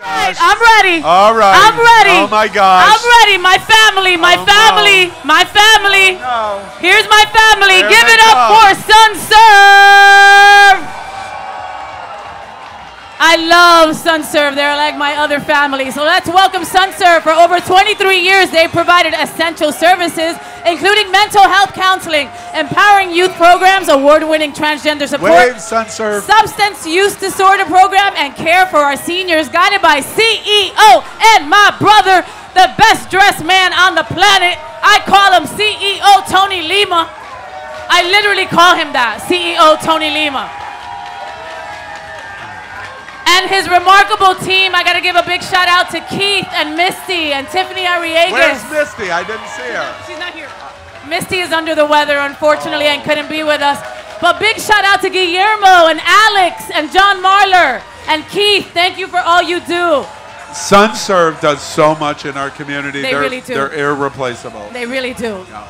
right, I'm ready. All right. I'm ready. Oh my gosh. I'm ready. My family, my Oh, family, my family. No. Here's my family. There Give it up for SunServe. I love SunServe. They're like my other family. So let's welcome SunServe. For over 23 years, they've provided essential services, including mental health counseling, empowering youth programs, award-winning transgender support, Wave, SunServe. substance use disorder program, and care for our seniors, guided by CEO and my brother, the best dressed man on the planet. I call him CEO Tony Lima. I literally call him that, CEO Tony Lima. And his remarkable team, I gotta give a big shout out to Keith and Misty and Tiffany Arriagas. Where's Misty? I didn't see her. She's not here. Misty is under the weather, unfortunately, and couldn't be with us. But big shout out to Guillermo and Alex and John Marler and Keith. Thank you for all you do. SunServe does so much in our community. They are really do. They're irreplaceable. They really do. Yeah.